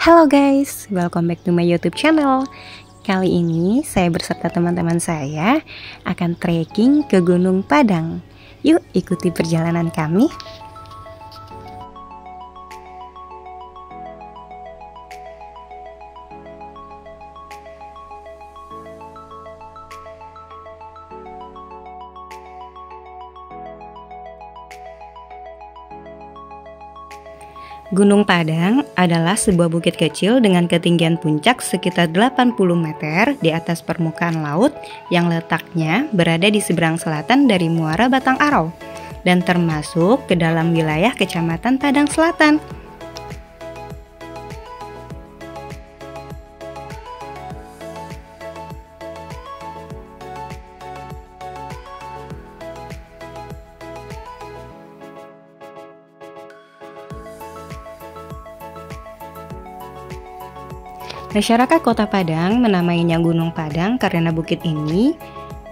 Halo guys, welcome back to my YouTube channel. Kali ini saya beserta teman-teman saya akan trekking ke Gunung Padang. Yuk ikuti perjalanan kami. Gunung Padang adalah sebuah bukit kecil dengan ketinggian puncak sekitar 80 meter di atas permukaan laut yang letaknya berada di seberang selatan dari Muara Batang Arau dan termasuk ke dalam wilayah Kecamatan Padang Selatan. Masyarakat Kota Padang menamainya Gunung Padang karena bukit ini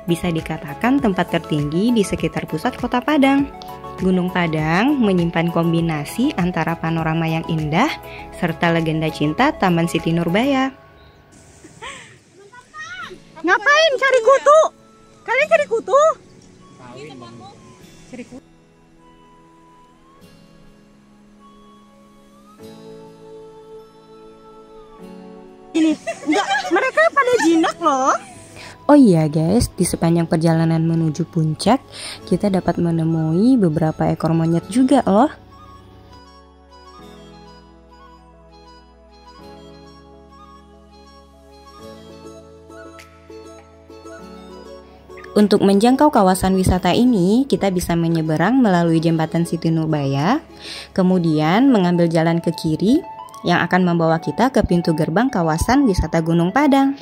bisa dikatakan tempat tertinggi di sekitar pusat Kota Padang. Gunung Padang menyimpan kombinasi antara panorama yang indah serta legenda cinta Taman Siti Nurbaya. Ngapain cari kutu? Kalian cari kutu? Cari kutu. Ini enggak mereka pada jinak loh. Oh iya guys, di sepanjang perjalanan menuju puncak, kita dapat menemui beberapa ekor monyet juga loh. Untuk menjangkau kawasan wisata ini, kita bisa menyeberang melalui jembatan Siti Nurbaya, kemudian mengambil jalan ke kiri yang akan membawa kita ke pintu gerbang kawasan wisata Gunung Padang.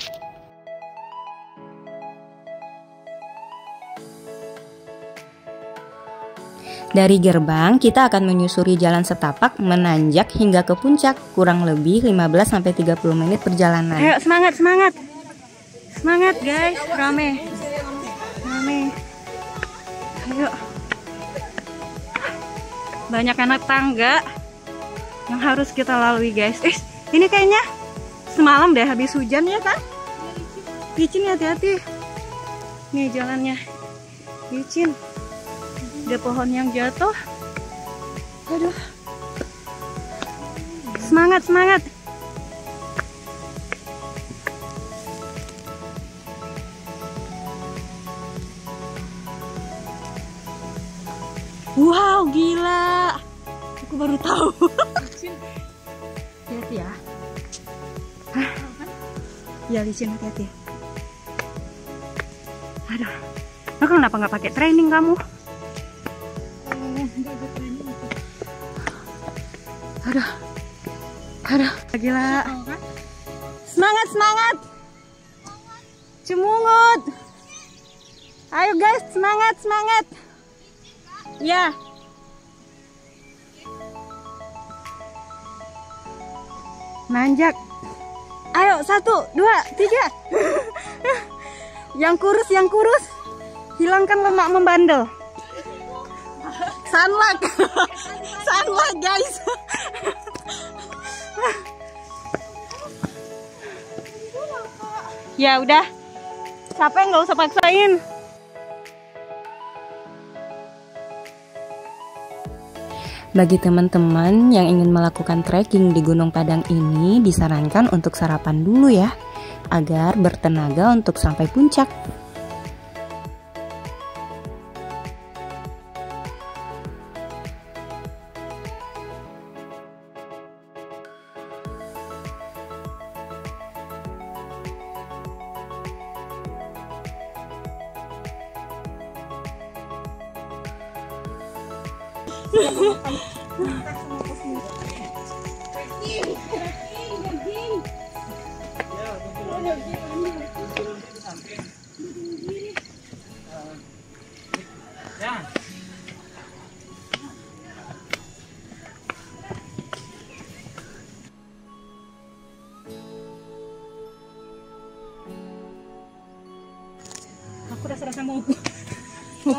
Dari gerbang, kita akan menyusuri jalan setapak menanjak hingga ke puncak, kurang lebih 15-30 menit perjalanan. Ayo semangat, semangat. Semangat guys, rame. Rame. Ayo. Banyak anak tangga yang harus kita lalui guys. Eh, ini kayaknya semalam deh habis hujan ya kan? Licin hati-hati. Nih jalannya. Licin. Ada pohon yang jatuh. Aduh. Semangat, semangat. Wow, gila. Baru tahu. Hati-hati ya. Hah? Ya, licin hati-hati. Aduh. Nah, kenapa nggak pakai training kamu? Aduh. Aduh, gila. Semangat, semangat. Cemungut. Ayo guys, semangat, semangat. Ya. Nanjak. Ayo, satu, dua, tiga. yang kurus, yang kurus. Hilangkan lemak membandel. Sunlight. Sunlight, guys. ya udah. Capek nggak usah paksain. Bagi teman-teman yang ingin melakukan trekking di Gunung Padang ini disarankan untuk sarapan dulu ya, agar bertenaga untuk sampai puncak.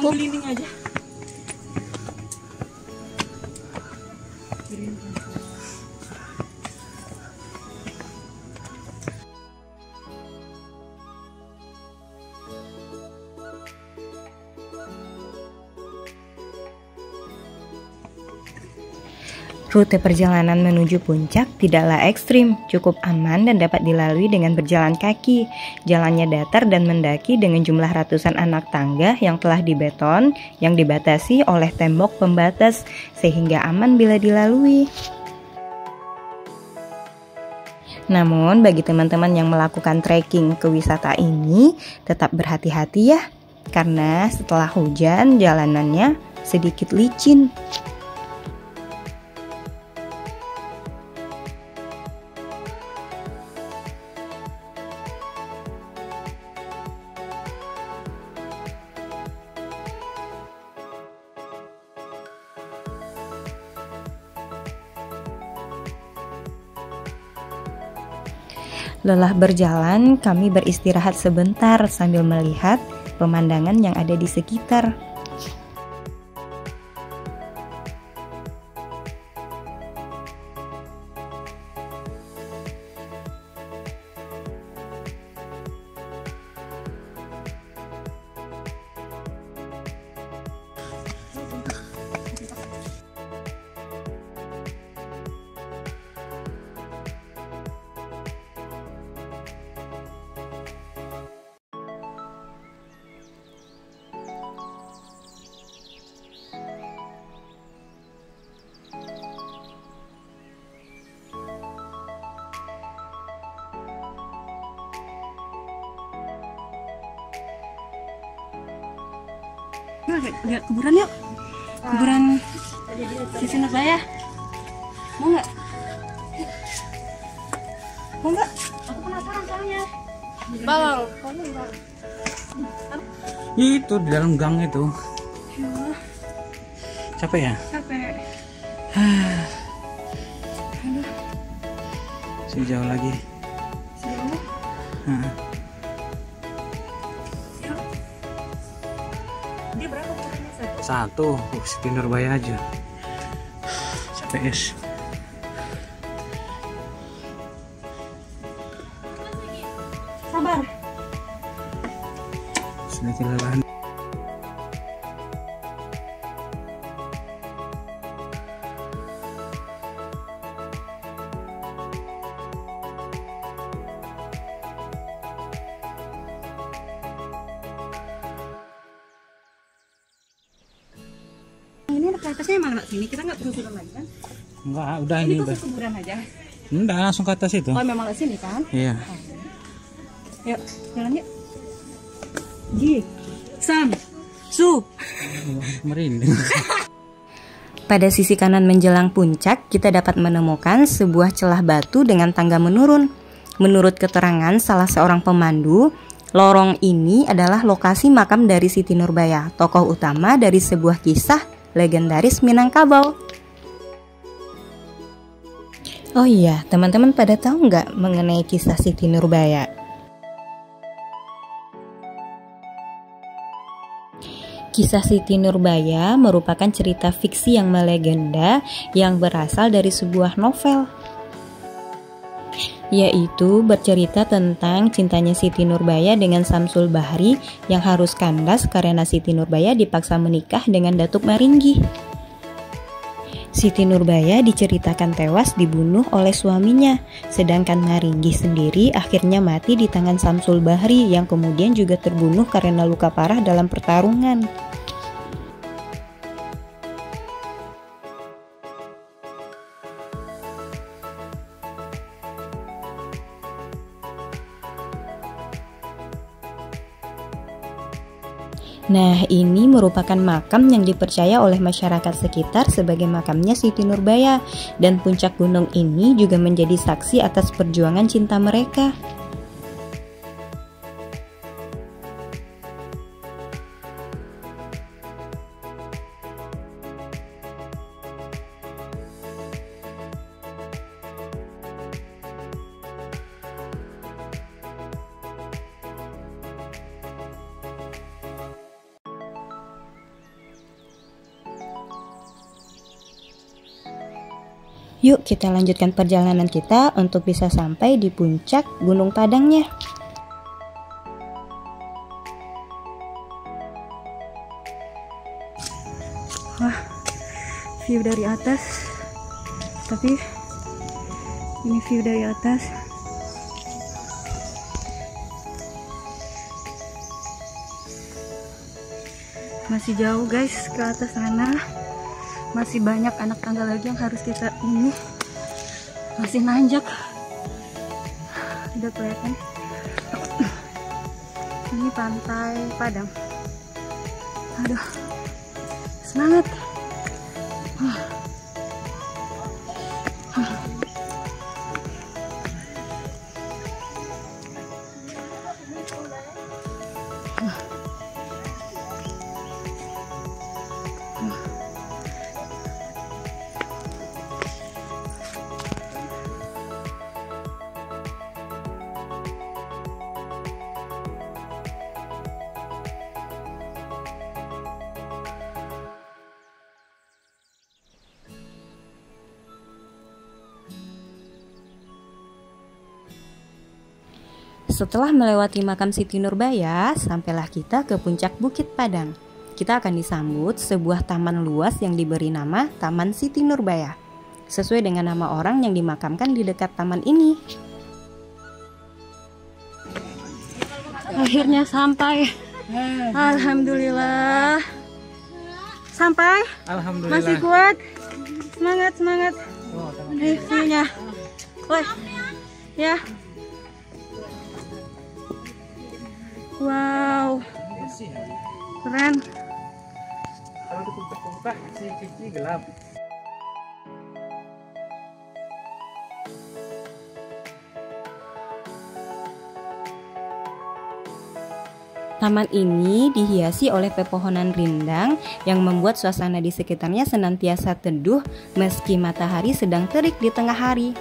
Mau keliling aja. Rute perjalanan menuju puncak tidaklah ekstrim, cukup aman dan dapat dilalui dengan berjalan kaki. Jalannya datar dan mendaki dengan jumlah ratusan anak tangga yang telah dibeton yang dibatasi oleh tembok pembatas sehingga aman bila dilalui. Namun bagi teman-teman yang melakukan trekking ke wisata ini tetap berhati-hati ya karena setelah hujan jalanannya sedikit licin. Lelah berjalan, kami beristirahat sebentar sambil melihat pemandangan yang ada di sekitar. Yuk, lihat, kuburan yuk. Kuburan Sisi Nurbaya. Mau nggak? Mau nggak? Aku penasaran soalnya. Bawang. Itu di dalam gang itu. Capek ya? Capek. Sejauh lagi. Sejauh. Hah. Satu? Satu, oh, Siti Nurbaya aja. Es. Sabar. Sudah sini. Kita nggak perlu turun lagi kan? Enggak, udah Ini ini udah. kuburan aja. Enggak, langsung ke atas itu. Oh memang ke sini kan? Iya. Yuk, jalan yuk. Ji, Sam, Su. Merinding. Pada sisi kanan menjelang puncak, kita dapat menemukan sebuah celah batu dengan tangga menurun. Menurut keterangan salah seorang pemandu, lorong ini adalah lokasi makam dari Siti Nurbaya, tokoh utama dari sebuah kisah legendaris Minangkabau. Oh iya, teman-teman pada tahu nggak mengenai kisah Siti Nurbaya? Kisah Siti Nurbaya merupakan cerita fiksi yang melegenda yang berasal dari sebuah novel. Yaitu bercerita tentang cintanya Siti Nurbaya dengan Samsul Bahri yang harus kandas karena Siti Nurbaya dipaksa menikah dengan Datuk Maringgi. Siti Nurbaya diceritakan tewas dibunuh oleh suaminya, sedangkan Maringgi sendiri akhirnya mati di tangan Samsul Bahri yang kemudian juga terbunuh karena luka parah dalam pertarungan. Nah, ini merupakan makam yang dipercaya oleh masyarakat sekitar sebagai makamnya Siti Nurbaya dan puncak gunung ini juga menjadi saksi atas perjuangan cinta mereka. Yuk kita lanjutkan perjalanan kita untuk bisa sampai di puncak Gunung Padangnya. View dari atas. Tapi ini view dari atas. Masih jauh guys ke atas sana masih banyak anak tangga lagi yang harus kita ini. Masih nanjak. Udah kelihatan. Ini pantai Padang. Aduh. Semangat Setelah melewati makam Siti Nurbaya, sampailah kita ke puncak Bukit Padang. Kita akan disambut sebuah taman luas yang diberi nama Taman Siti Nurbaya, sesuai dengan nama orang yang dimakamkan di dekat taman ini. akhirnya sampai Alhamdulillah sampai Alhamdulillah. masih kuat semangat semangat Oh, Nih view-nya. Woi. Ya. Wow, keren. Kalau dibuka-buka si Cici gelap. Taman ini dihiasi oleh pepohonan rindang yang membuat suasana di sekitarnya senantiasa teduh meski matahari sedang terik di tengah hari.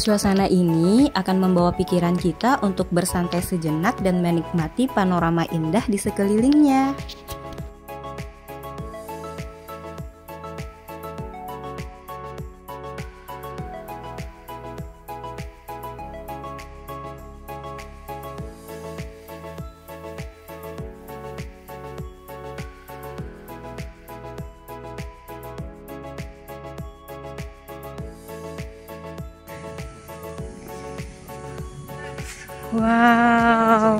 Suasana ini akan membawa pikiran kita untuk bersantai sejenak dan menikmati panorama indah di sekelilingnya. Wow.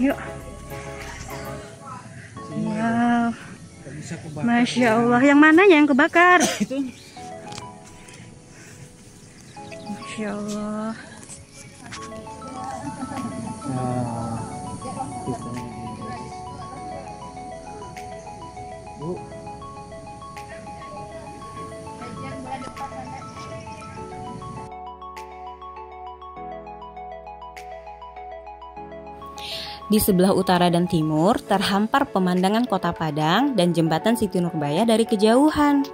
Yuk. Wow. Masya Allah. Yang mana yang kebakar? Itu Masya Allah. Nah, Di sebelah utara dan timur terhampar pemandangan kota Padang dan jembatan Siti Nurbaya dari kejauhan.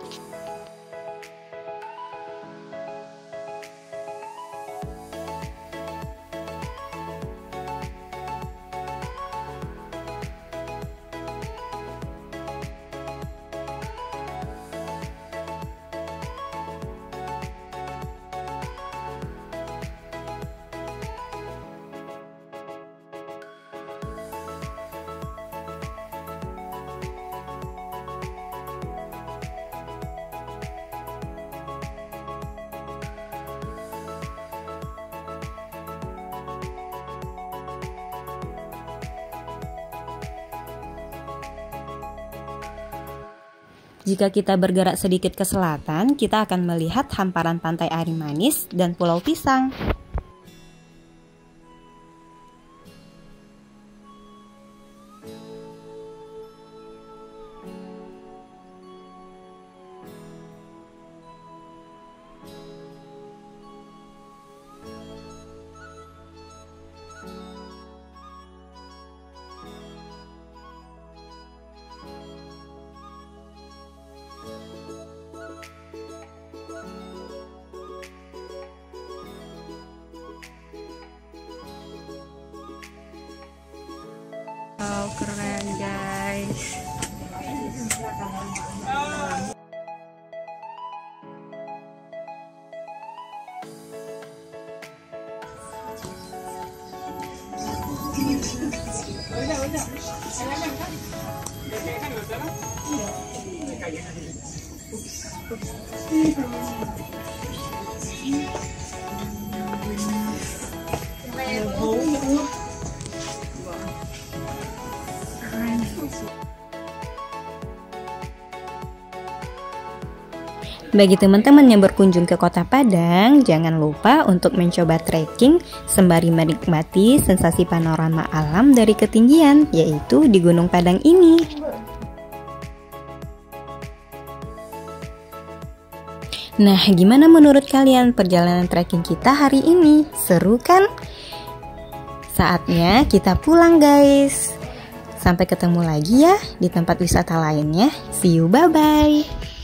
Jika kita bergerak sedikit ke selatan, kita akan melihat hamparan pantai Ari Manis dan Pulau Pisang. keren guys Oh, oh, oh. Bagi teman-teman yang berkunjung ke Kota Padang, jangan lupa untuk mencoba trekking sembari menikmati sensasi panorama alam dari ketinggian, yaitu di Gunung Padang ini. Nah, gimana menurut kalian perjalanan trekking kita hari ini? Seru kan? Saatnya kita pulang, guys. Sampai ketemu lagi ya di tempat wisata lainnya. See you, bye-bye.